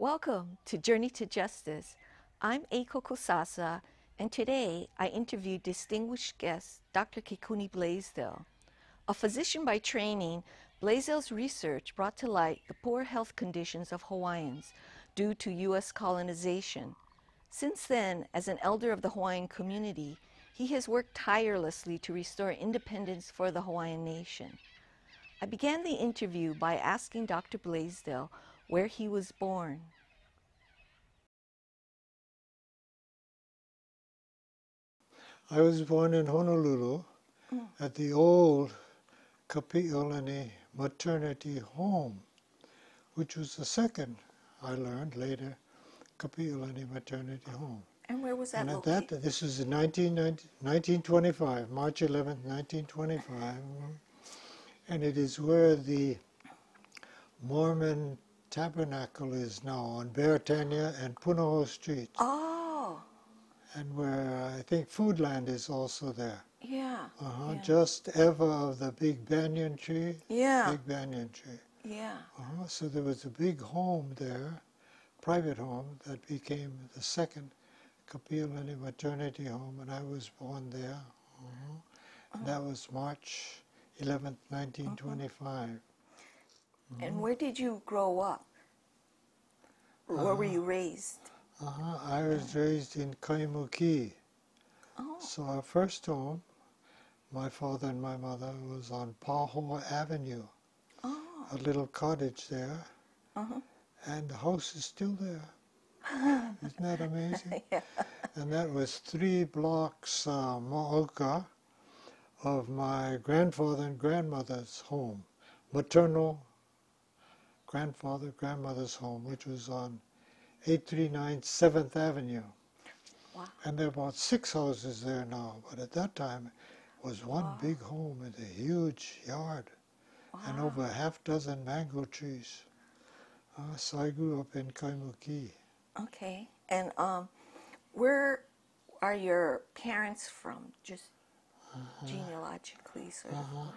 Welcome to Journey to Justice. I'm Eiko Kosasa, and today I interview distinguished guest Dr. Kekuni Blaisdell. A physician by training, Blaisdell's research brought to light the poor health conditions of Hawaiians due to U.S. colonization. Since then, as an elder of the Hawaiian community, he has worked tirelessly to restore independence for the Hawaiian nation. I began the interview by asking Dr. Blaisdell where he was born. I was born in Honolulu at the old Kapi'olani maternity home, which was the second, I learned later, Kapi'olani maternity home. And where was that And at that, this was in 1925, March 11th, 1925, and it is where the Mormon Tabernacle is now on Beretania and Punahou Street, Oh, ah, and where I think Foodland is also there. yeah. Uh-huh, yeah. Just ever of the big banyan tree, Yeah, big banyan tree. yeah. Uh-huh, so there was a big home there, private home, that became the second Kapiolani maternity home, and I was born there. Uh-huh. And that was March 11th, 1925. And where did you grow up? Where were you raised? Uh-huh. I was raised in Kaimuki. Oh, So our first home, my father and my mother, was on Pahoa Avenue, oh, a little cottage there, uh-huh. and the house is still there. Isn't that amazing? yeah. And that was three blocks uh, mauka of my grandfather and grandmother's home, maternal grandfather, grandmother's home, which was on 839 7th Avenue. Wow. And there are about six houses there now, but at that time it was one Wow. big home with a huge yard and over a half dozen mango trees. Uh, so I grew up in Kaimuki. Okay. And um, where are your parents from? Just genealogically, sort. Uh-huh.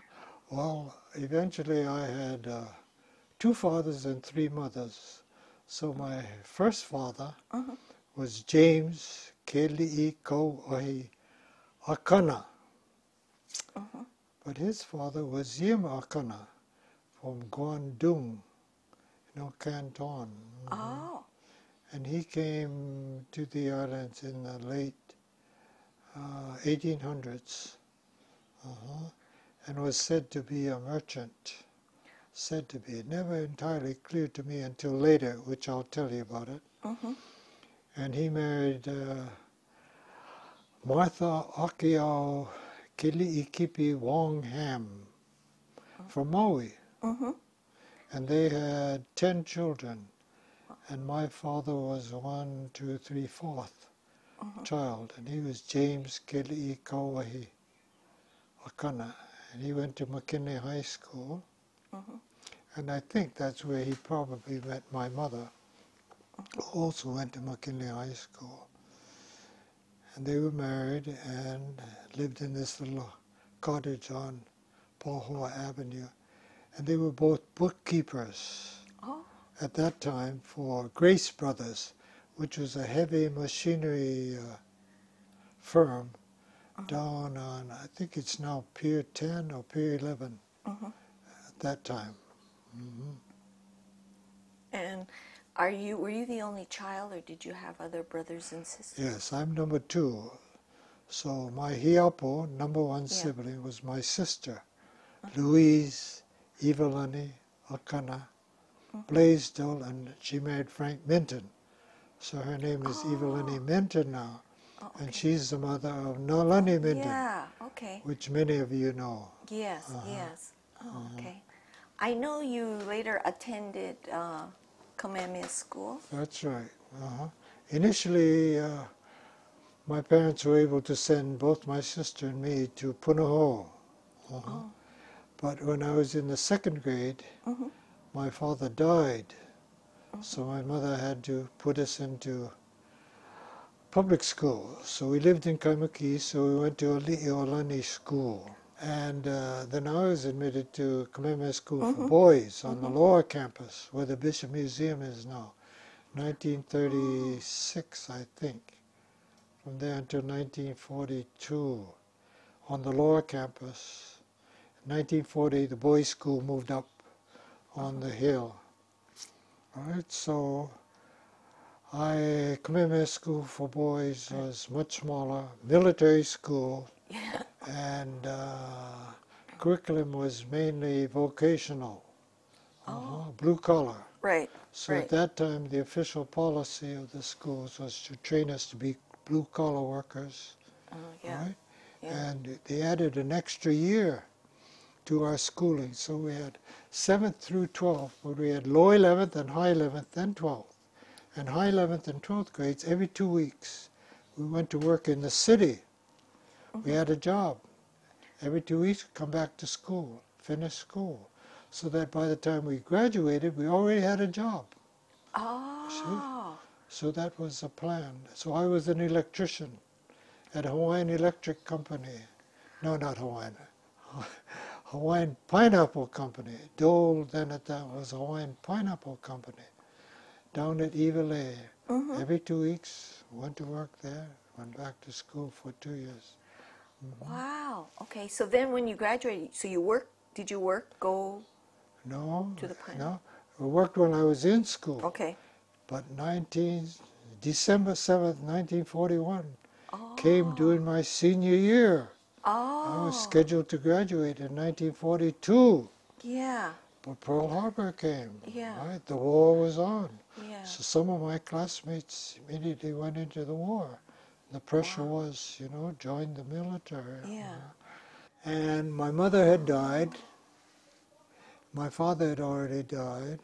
Well, eventually I had uh, two fathers and three mothers. So my first father Uh-huh. was James Keli'i Kauahi Akana. Uh-huh. But his father was Yim Akana from Guangdong, you know, Canton. Oh, And he came to the islands in the late uh, 1800s uh-huh, and was said to be a merchant. Said to be. Never entirely clear to me until later, which I'll tell you about it. uh-huh. And he married uh, Martha Akiao Kili'ikipi Wong Ham from Maui. Uh-huh. And they had 10 children. And my father was one, two, three, fourth child. And he was James Keli'i Kauahi Akana. And he went to McKinley High School. Mhm. And I think that's where he probably met my mother, who also went to McKinley High School. And they were married and lived in this little cottage on Pahoa Avenue. And they were both bookkeepers Oh, at that time for Grace Brothers, which was a heavy machinery uh, firm down on, I think it's now Pier 10 or Pier 11 uh-huh. at that time. hmm And are you were you the only child, or did you have other brothers and sisters? Yes, I'm number two. So my hiapo, number one Yeah. sibling, was my sister, Louise Evelyn Akana Blaisdell, and she married Frank Minton. So her name is Oh. Evelyn Minton now, Oh, and she's the mother of Nalani Minton, Yeah. Okay. which many of you know. Yes. Uh-huh. Yes. Oh, okay. I know you later attended uh, Kamehameha School. That's right. Uh-huh. Initially, uh, my parents were able to send both my sister and me to Punahou. Uh-huh. Oh. But when I was in the second grade, Mhm. my father died. So my mother had to put us into public school. So we lived in Kaimuki, so we went to Ali'iolani School. And uh, then I was admitted to Kamehameha School for mm-hmm. Boys on the mm-hmm. lower campus, where the Bishop Museum is now. 1936, I think. From there until 1942 on the lower campus. In 1940, the boys' school moved up on the mm-hmm. hill. All right, so I Kamehameha School for Boys was much smaller, military school, Yeah. and uh, curriculum was mainly vocational, uh-huh, blue collar. Right. So Right. at that time, the official policy of the schools was to train us to be blue collar workers, Oh, yeah. right? Yeah. And they added an extra year to our schooling. So we had 7th through 12th, but we had low 11th and high 11th and 12th. And high 11th and 12th grades, every two weeks, we went to work in the city. We had a job. Every two weeks, come back to school, finish school. So that by the time we graduated, we already had a job. Oh. So that was the plan. So I was an electrician at Hawaiian Electric Company. No, not Hawaiian. Hawaiian Pineapple Company. Dole then at that was Hawaiian Pineapple Company. Down at Iwilei. Mm-hmm. Every two weeks, went to work there, went back to school for two years. Mm-hmm. Wow. Okay. So then, when you graduated, so you work? Did you work? Go? No, To the pine- no. I worked when I was in school. Okay. But 19, December 7th, 1941, Oh. came during my senior year. Oh. I was oh. scheduled to graduate in 1942, Yeah. but Pearl Harbor came. Yeah. Right? The war was on. Yeah. So some of my classmates immediately went into the war. The pressure was, you know, join the military. Yeah. And my mother had died. My father had already died.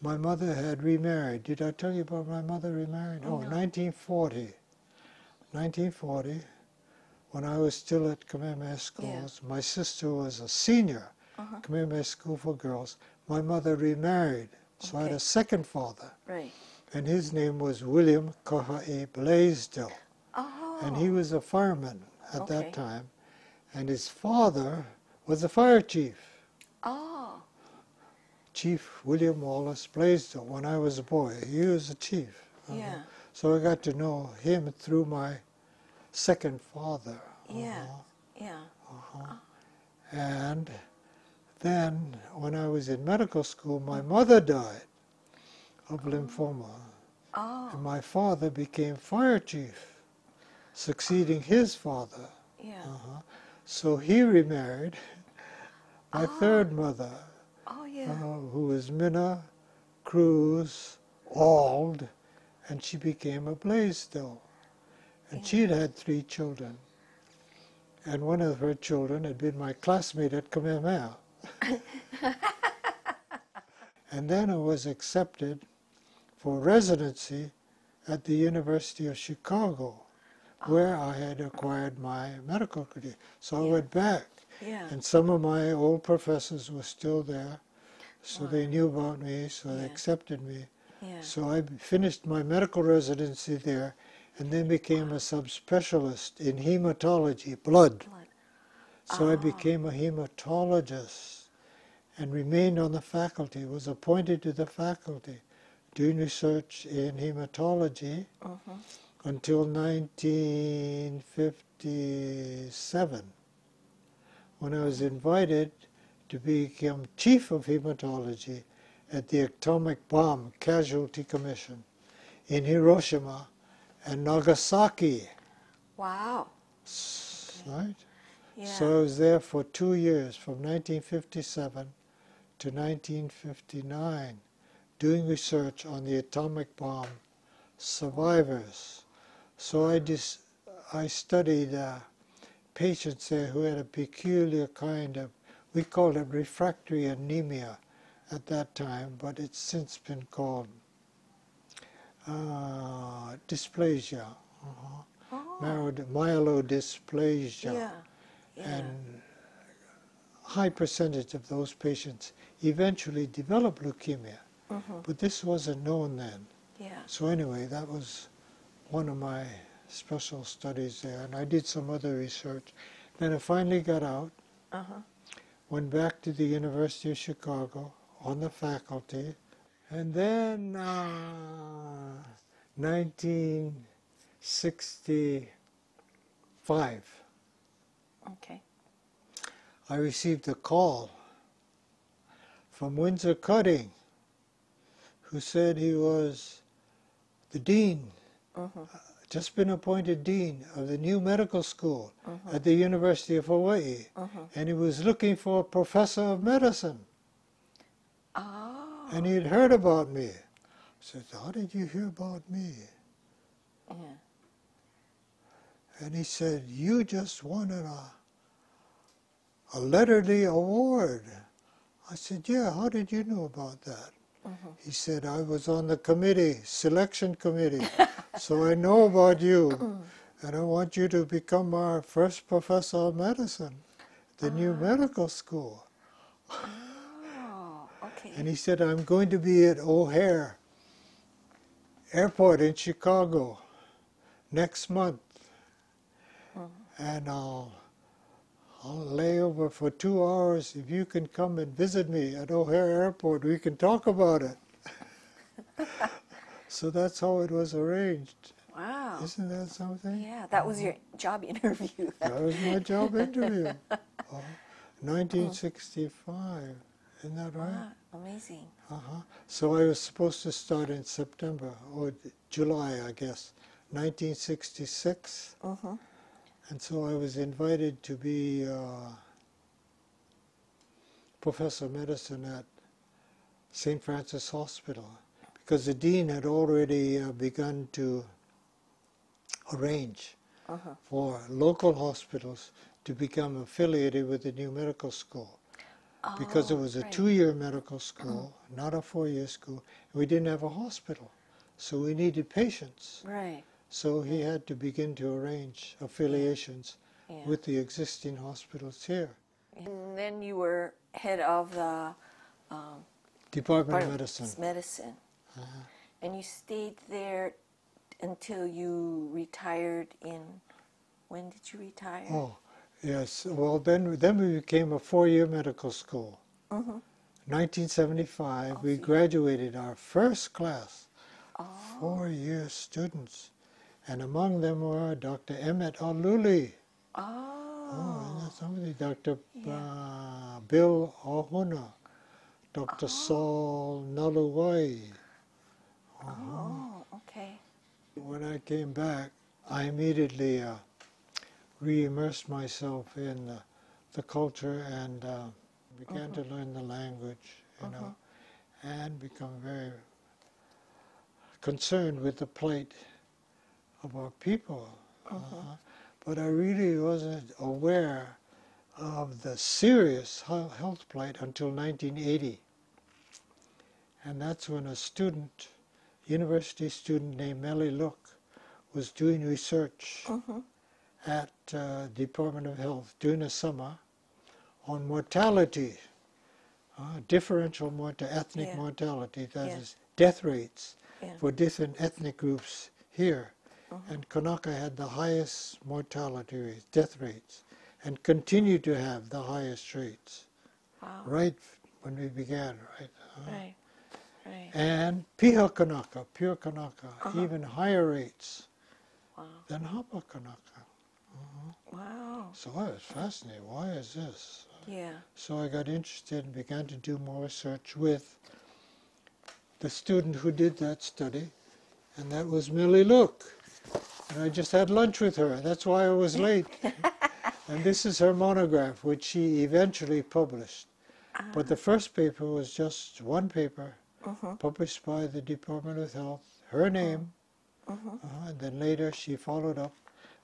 My mother had remarried. Did I tell you about my mother remarried? Oh, No. 1940. 1940, when I was still at Kamehameha Schools, yeah. my sister was a senior, Uh-huh. Kamehameha School for Girls. My mother remarried, so I had a second father, Right. and his name was William Koha'i Blaisdell Oh. And he was a fireman at Okay. that time, and his father was a fire chief, Oh. Chief William Wallace Blaisdell. When I was a boy, he was a chief. Uh-huh. Yeah. So I got to know him through my second father. Yeah. Uh-huh. Yeah. And then, when I was in medical school, my mother died of lymphoma, Oh. and my father became fire chief, succeeding his father. Yeah. Uh-huh. So he remarried my third mother, Oh yeah. uh, who was Minna Cruz Ald, and she became a Blaisdell. And she'd had three children. And one of her children had been my classmate at Kamehameha. and then I was accepted for residency at the University of Chicago, where I had acquired my medical degree. So I went back. Yeah. And some of my old professors were still there, so they knew about me, so they accepted me. Yeah. So I finished my medical residency there and then became a subspecialist in hematology, blood. Blood. So I Ah. became a hematologist and remained on the faculty, was appointed to the faculty, doing research in hematology Mhm. Until 1957 when I was invited to become chief of hematology at the Atomic Bomb Casualty Commission in Hiroshima and Nagasaki, Wow. right? Yeah. So I was there for two years, from 1957 to 1959, doing research on the atomic bomb survivors. So I, dis- I studied uh, patients there who had a peculiar kind of, we called it refractory anemia at that time, but it's since been called uh, dysplasia, uh-huh. oh. Marrow- myelodysplasia Yeah. Yeah. and high percentage of those patients eventually develop leukemia. Mhm. But this wasn't known then. Yeah. So anyway, that was one of my special studies there, and I did some other research. Then I finally got out, Uh huh. went back to the University of Chicago on the faculty, And then uh, 1965, Okay. I received a call from Windsor Cutting, who said he was the dean, Mm-hmm. just been appointed dean of the new medical school Mm-hmm. at the University of Hawaii, and he was looking for a professor of medicine. Oh. And he had heard about me. I said, How did you hear about me? Yeah. And he said, You just won a, a Lederle Award. I said, Yeah, how did you know about that? He said, I was on the committee, selection committee, so I know about you. And I want you to become our first professor of medicine at the new ah. medical school. Oh. Okay. And he said, I'm going to be at O'Hare Airport in Chicago next month. Mm-hmm. And I'll, I'll lay over for two hours. If you can come and visit me at O'Hare Airport, we can talk about it. so that's how it was arranged. Wow. Isn't that something? Yeah, that was your job interview. That was my job interview. Oh, 1965. Isn't that right? Wow, amazing. Uh-huh. So I was supposed to start in September or July, I guess, 1966. Mm-hmm. And so I was invited to be uh, professor of medicine at St. Francis Hospital because the dean had already uh, begun to arrange Uh-huh. for local hospitals to become affiliated with the new medical school because it Oh, was a right. two-year medical school, not a four-year school. We didn't have a hospital, so we needed patients. Right. So he had to begin to arrange affiliations Yeah. with the existing hospitals here. And then you were head of the um, Department of Department Medicine. Medicine. And you stayed there until you retired in. When did you retire? Oh, yes. Well, then then we became a four-year medical school. Mhm. 1975, we see. graduated our first class, four year students, and among them were Dr. Emmett Aluli. Oh, oh, somebody, Dr. Yeah. Uh, Bill Ohuna, Dr. Saul Naluwai. Oh, okay. When I came back, I immediately uh, re-immersed myself in the, the culture and uh, began to learn the language, you know, and become very concerned with the plight of our people. Uh, but I really wasn't aware of the serious health plight until 1980. And that's when a student, university student named Mele Look, was doing research Mhm. at uh, Department of Health during the summer on mortality, uh, differential morta- ethnic Yeah. mortality, that is Yeah. death rates Yeah. for different ethnic groups here. And Kanaka had the highest mortality rates, death rates, and continued to have the highest rates Wow. right when we began, right? Uh, Right. Right. and Piha Kanaka, pure Kanaka, Uh-huh. even higher rates Wow. than Hapa Kanaka. Wow. So I was fascinated. Why is this? Yeah. So I got interested and began to do more research with the student who did that study, and that was Mele Look. And I just had lunch with her. That's why I was late. and this is her monograph, which she eventually published. But the first paper was just one paper Mhm. published by the Department of Health, her name, Mhm. uh, and then later she followed up,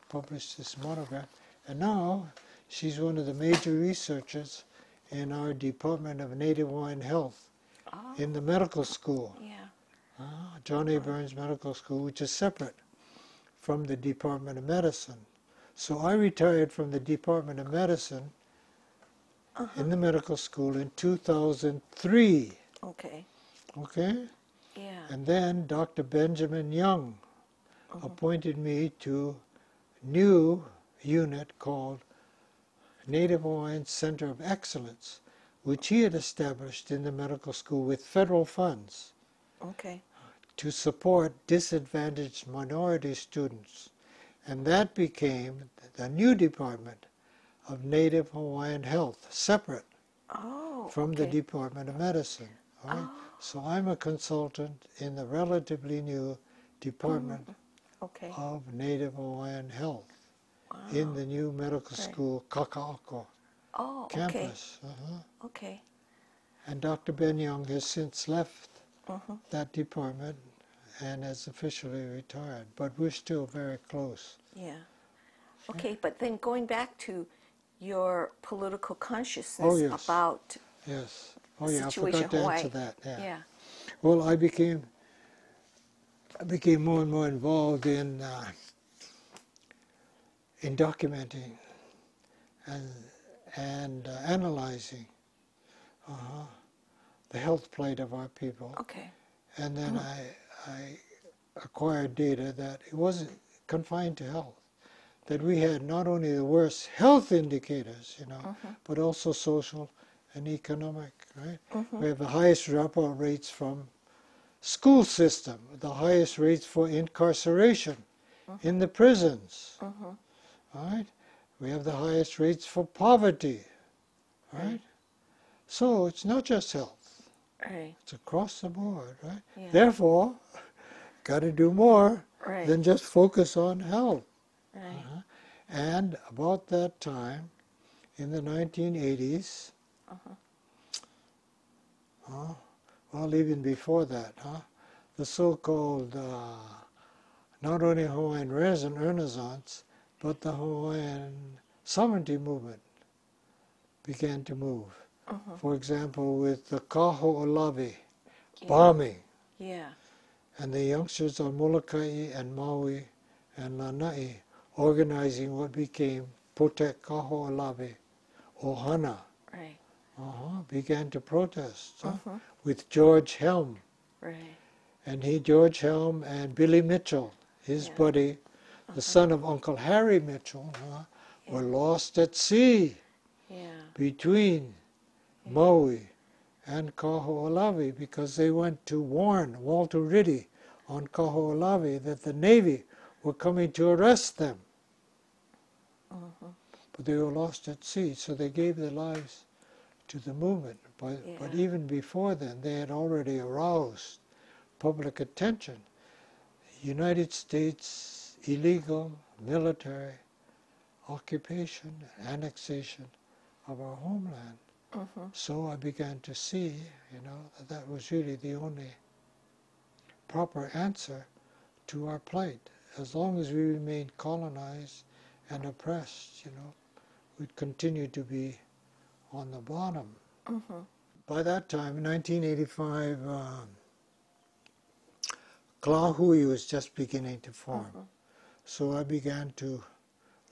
published this monograph, and now she's one of the major researchers in our Department of Native Hawaiian Health Oh, in the medical school, yeah. uh, John A. Burns Medical School, which is separate from the Department of Medicine. So I retired from the Department of Medicine in the medical school in 2003. Okay. Okay? Yeah. And then Dr. Benjamin Young uh-huh. appointed me to new unit called Native Hawaiian Center of Excellence, which he had established in the medical school with federal funds. Okay. to support disadvantaged minority students. And that became the new department of Native Hawaiian Health, separate Oh. from the. Department of Medicine. right? Oh. So I'm a consultant in the relatively new Department Okay. of Native Hawaiian Health in the new medical school Kaka'ako Oh. Okay. campus. Uh-huh. Okay. And Dr. Ben Young has since left Mhm. that department and has officially retired, but we're still very close. Yeah. Okay, but then going back to your political consciousness Oh, yes. about Yes. Oh yeah, I forgot to Hawaii. answer that. Yeah. yeah. Well, I became I became more and more involved in uh, in documenting and and uh, analyzing uh, the health plight of our people. Okay. And then I, I acquired data that it wasn't confined to health, that we had not only the worst health indicators, you know, but also social and economic, right? Mm-hmm. We have the highest dropout rates from school system, the highest rates for incarceration mm-hmm. in the prisons, mm-hmm. right? We have the highest rates for poverty, right? So it's not just health. Right. It's across the board, right? Yeah. Therefore, got to do more Right. than just focus on health. Right. Uh-huh. And about that time, in the 1980s, Uh-huh. uh, well, even before that, huh, the so-called uh, not only Hawaiian Renaissance- Renaissance, but the Hawaiian sovereignty movement began to move. Uh-huh. For example, with the Kaho'olawe bombing, Yeah. and the youngsters on Molokai and Maui and Lanai organizing what became Protect Kaho'olawe, Ohana. Uh-huh, began to protest huh, Uh-huh. with George Helm. Right. And he, George Helm, and Billy Mitchell, his Yeah. buddy, the son of Uncle Harry Mitchell, huh, were lost at sea Yeah. between Maui and Kaho'olawe because they went to warn Walter Ritte on Kaho'olawe that the Navy were coming to arrest them. But they were lost at sea, so they gave their lives to the movement. But, but even before then, they had already aroused public attention. United States illegal military occupation, annexation of our homeland. Mm-hmm. So I began to see, you know, that that was really the only proper answer to our plight. As long as we remained colonized and oppressed, you know, we'd continue to be on the bottom. Mm-hmm. By that time, 1985, um, Ka Lahui was just beginning to form. So I began to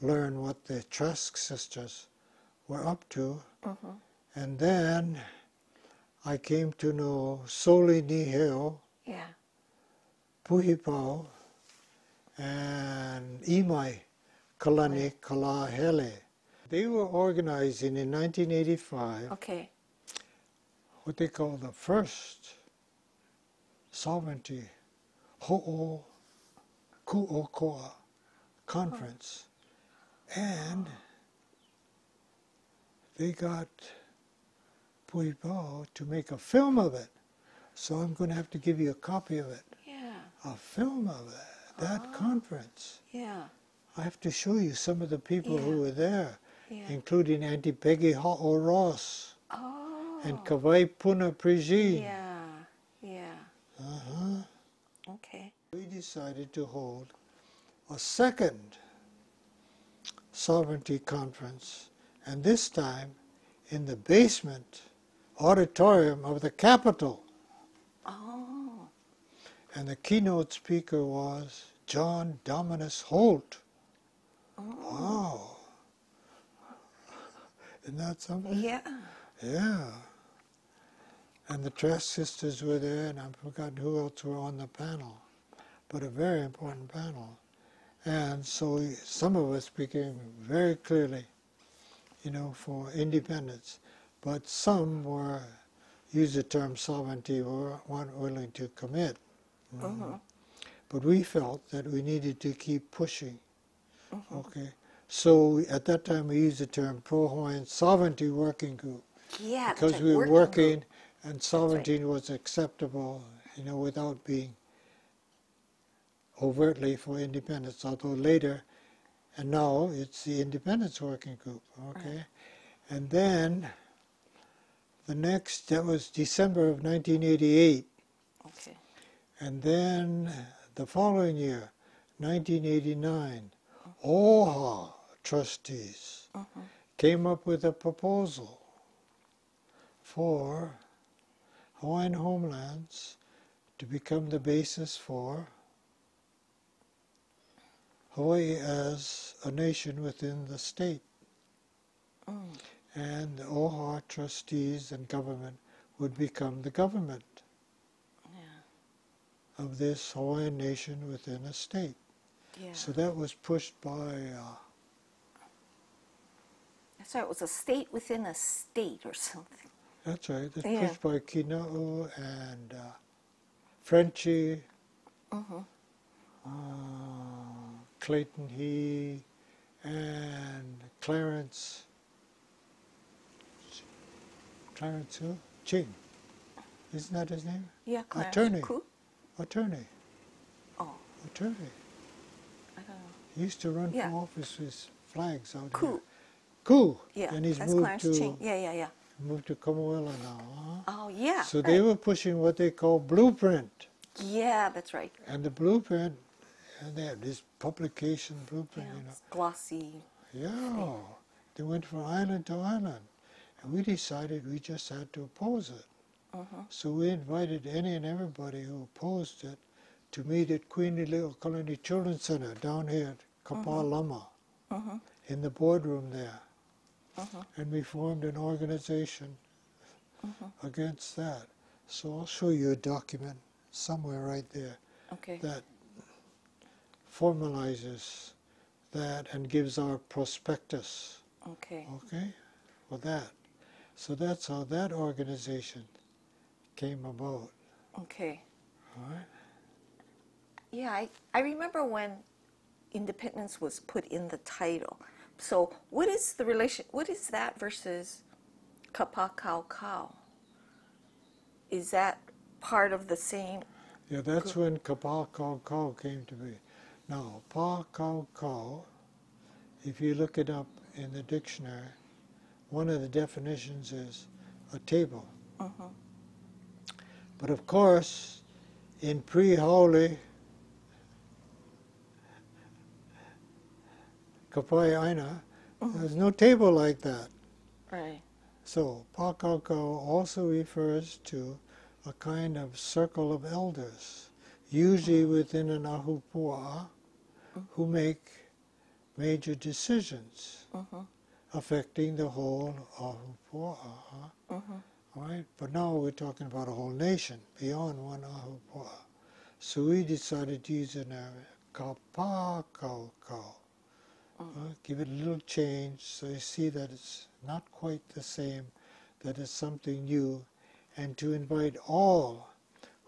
learn what the Trask sisters were up to. Mm-hmm. And then I came to know Soli Niheu, Yeah. Puhipau, and Imai Kalani Kalahele. They were organizing in 1985 Okay. what they call the first sovereignty ho'o ku'okoa conference. And they got Puhipau to make a film of it. So I'm going to have to give you a copy of it, Yeah. a film of it, that ah. conference. Yeah. I have to show you some of the people Yeah. who were there, Yeah. including Auntie Peggy Ha'o Ross Oh. and Kawai Puna Prejean. Yeah. Yeah. Uh-huh. Okay. We decided to hold a second sovereignty conference, and this time in the basement auditorium of the Capitol. Oh. And the keynote speaker was John Dominis Holt. Oh. Wow. Isn't that something? Yeah. Yeah. And the Trask sisters were there, and I've forgotten who else were on the panel, but a very important panel. And so some of us became very clearly, you know, for independence, but some were use the term sovereignty were, weren't willing to commit. Mm. But we felt that we needed to keep pushing. uh -huh. Okay. So at that time we used the term Pro-Hawaiian Sovereignty Working Group Yeah, because we were working working and sovereignty was acceptable, you know, without being overtly for independence. Although later, and now it's the Independence Working Group. Okay, and then the next that was December of 1988. Okay. and then the following year, 1989, OHA trustees came up with a proposal for Hawaiian homelands to become the basis for Hawaii as a nation within the state. And the OHA trustees and government would become the government Yeah. of this Hawaiian nation within a state. Yeah. So that was pushed by uh, So it was a state within a state or something. That's right. It's Yeah. pushed by Kina'u and uh, Frenchy, Mhm. uh, Clayton Hee, and Clarence. Clarence who? Ching. Isn't that his name? Yeah, Clarence Attorney. Koo? Attorney. Oh, Attorney. I don't know. He used to run Yeah. for office with flags out Koo. here. Koo. Yeah, And he's that's moved Clarence to Ching. Yeah, yeah, yeah. moved to Kamoela now. Huh? Oh, yeah. So right. they were pushing what they call blueprint. Yeah, that's right. And the blueprint, and they had this publication blueprint, Yeah, you know. it's glossy. Yeah, they went from island to island. And we decided we just had to oppose it. Uh-huh. So we invited any and everybody who opposed it to meet at Queen Lili'uokalani Children's Center down here at Kapalama Uh-huh. in the boardroom there. Uh-huh. And we formed an organization Uh-huh. against that. So I'll show you a document somewhere right there Okay. that formalizes that and gives our prospectus, Okay. okay, for that. So that's how that organization came about, Okay. all right? Yeah, I, I remember when independence was put in the title. So what is the relation what is that versus Ka Pakaukau? Is that part of the same Yeah, that's when Ka Pakaukau came to be. Now, Pa Kau Kau, if you look it up in the dictionary, one of the definitions is a table. Mhm. But of course, in pre-Haole, Kapai Aina, there's no table like that. right? So, Pakaukau also refers to a kind of circle of elders, usually within an ahupua, who make major decisions Mhm. affecting the whole ahupua. Mhm. All right, but now we're talking about a whole nation beyond one ahupua. So we decided to use name Ka Pakaukau. Uh, give it a little change so you see that it's not quite the same, that it's something new, and to invite all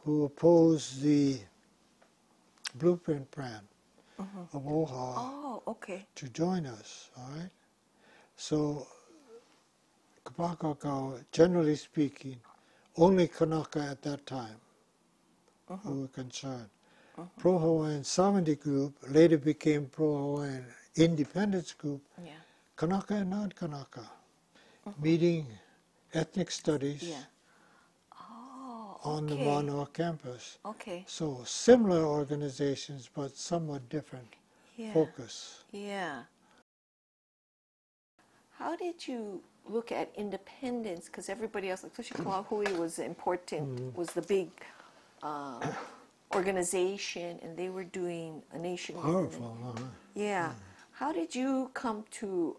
who oppose the blueprint plan uh-huh. of OHA Oh, okay. to join us, all right? So, Ka Pakaukau, generally speaking, only Kanaka at that time who uh-huh. were concerned. Pro-Hawaiian Sovereignty Group later became Pro-Hawaiian Independence Group, Yeah. Kanaka and non-Kanaka, meeting ethnic studies Yeah. Oh, on the okay. Manoa campus. Okay. So similar organizations, but somewhat different Yeah. focus. Yeah. How did you look at independence? Because everybody else, especially Ka Lahui, was important, was the big uh, organization, and they were doing a nation. Powerful, uh-huh. Yeah. How did you come to,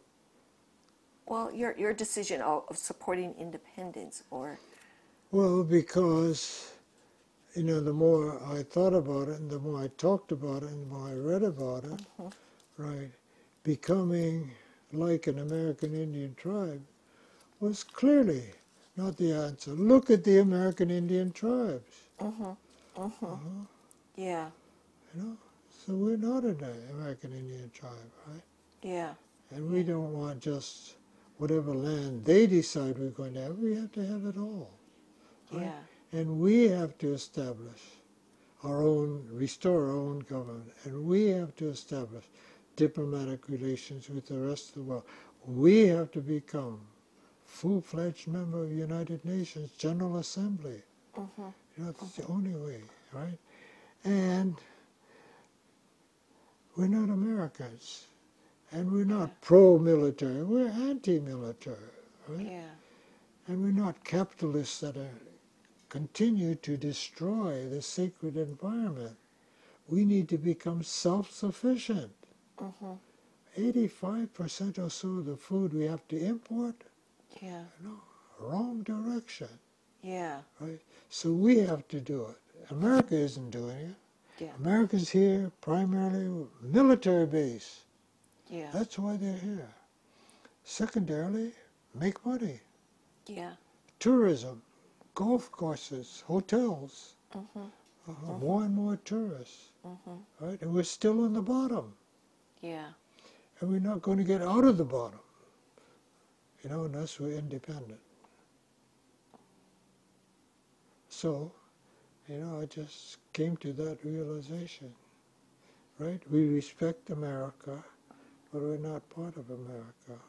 well, your, your decision of, supporting independence or, Well, because, you know, the more I thought about it and the more I talked about it and the more I read about it, right, becoming like an American Indian tribe was clearly not the answer. Look at the American Indian tribes. Mhm. Mhm. Uh-huh. Yeah. You know, so we're not an American Indian tribe, right? Yeah. And we don't want just whatever land they decide we're going to have. We have to have it all. Right? Yeah. And we have to establish our own, restore our own government. And we have to establish diplomatic relations with the rest of the world. We have to become full-fledged member of the United Nations General Assembly. Mhm. You know, it's the only way, right? And we're not Americans. And we're not pro-military. We're anti-military, right? Yeah. And we're not capitalists that are, continue to destroy the sacred environment. We need to become self-sufficient. Mhm. 85% or so of the food we have to import, Yeah. wrong direction, Yeah. right? So we have to do it. America isn't doing it. Yeah. America's here primarily military base. Yeah. That's why they're here. Secondarily, make money. Yeah. Tourism, golf courses, hotels. Mm-hmm. Uh, More and more tourists, Mm-hmm. right? And we're still on the bottom, Yeah. and we're not going to get out of the bottom, you know, unless we're independent. So, you know, I just came to that realization, right? We respect America, but we're not part of America.